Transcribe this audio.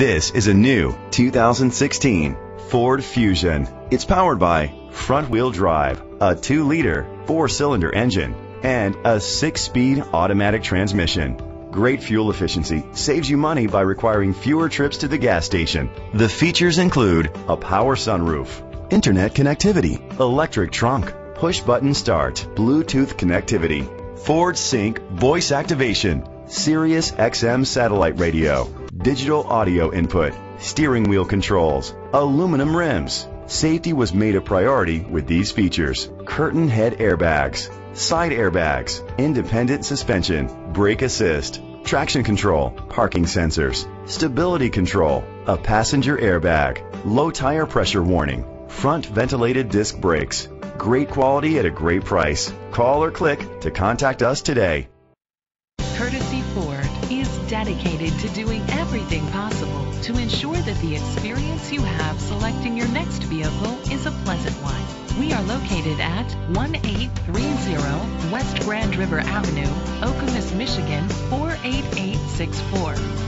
This is a new 2016 Ford Fusion. It's powered by front wheel drive, a 2 liter, 4 cylinder engine, and a 6 speed automatic transmission. Great fuel efficiency saves you money by requiring fewer trips to the gas station. The features include a power sunroof, internet connectivity, electric trunk, push button start, Bluetooth connectivity, Ford Sync voice activation, Sirius XM satellite radio, digital audio input, steering wheel controls, aluminum rims. Safety was made a priority with these features. Curtain head airbags, side airbags, independent suspension, brake assist, traction control, parking sensors, stability control, a passenger airbag, low tire pressure warning, front ventilated disc brakes. Great quality at a great price. Call or click to contact us today. Dedicated to doing everything possible to ensure that the experience you have selecting your next vehicle is a pleasant one. We are located at 1830 West Grand River Avenue, Okemos, Michigan 48864.